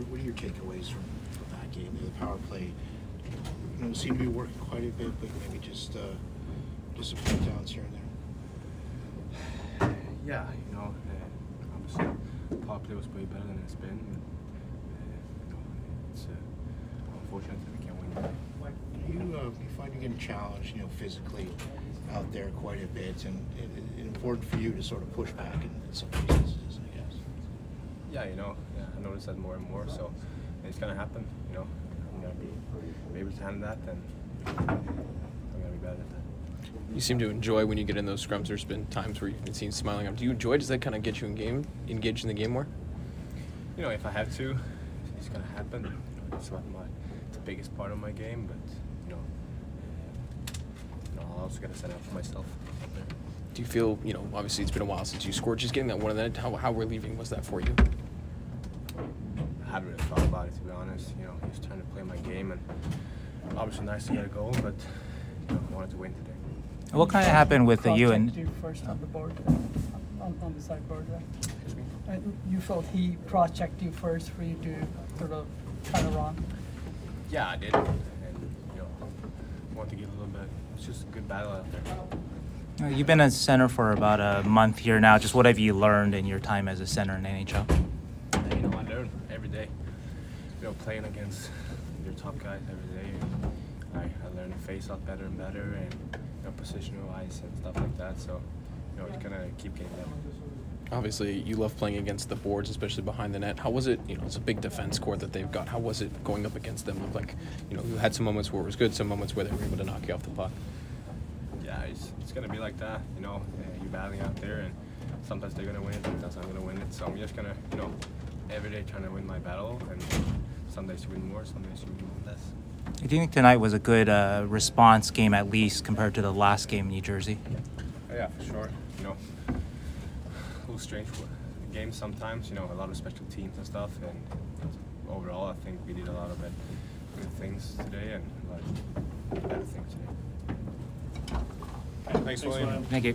your, what are your takeaways from, from that game? The power play, you know, seemed to be working quite a bit, but maybe just, uh, just some downs here and there. Yeah, you know, uh, obviously power play was way better than it's been. But, uh, you know, it's uh, unfortunate that we can't win you, uh, you find you're getting challenged, you know, physically out there quite a bit, and it, it, important for you to sort of push back in, in some guess. Yeah, you know, yeah, I notice that more and more. So it's gonna happen. You know, I'm gonna be, able to handle that, and I'm gonna be better at that. You seem to enjoy when you get in those scrums. There's been times where you've been seen smiling. up. Do you enjoy? Does that kind of get you in game, engaged in the game more? You know, if I have to, it's gonna happen. You know, it's not my it's the biggest part of my game, but you know, you know, I also gotta set up for myself. Do you feel, you know, obviously it's been a while since you scored. Just getting that one in the net, how, how relieving was that for you? I haven't really thought about it to be honest. You know, just trying to play my game, and obviously nice to get a goal, but you know, I wanted to win today. What kind of happened with the you and Project you first on the board, on, on the sideboard, right? Excuse me. And you felt he project you first for you to sort of turn around? Yeah, I did, and you know, want to get a little bit. It's just a good battle out there. Uh, you've been a center for about a month here now. Just what have you learned in your time as a center in NHL? You know, I learn every day. You know, playing against your top guys every day. I, I learn to face off better and better, and you know, positional wise and stuff like that. So, you know, it's gonna keep getting better. Obviously, you love playing against the boards, especially behind the net. How was it? You know, it's a big defense corps that they've got. How was it going up against them? Looked like, you know, you had some moments where it was good, some moments where they were able to knock you off the puck. Yeah, it's, it's gonna be like that. You know, uh, you're battling out there, and sometimes they're gonna win it, sometimes I'm gonna win it. So I'm just gonna, you know, every day trying to win my battle, and some days you win more, some days you win less. Do you think tonight was a good uh, response game, at least compared to the last game in New Jersey? Oh, yeah, for sure. You know, a little strange for games sometimes. You know, a lot of special teams and stuff. And overall, I think we did a lot of good things today and a lot of better things today. Thanks, William. Thank you.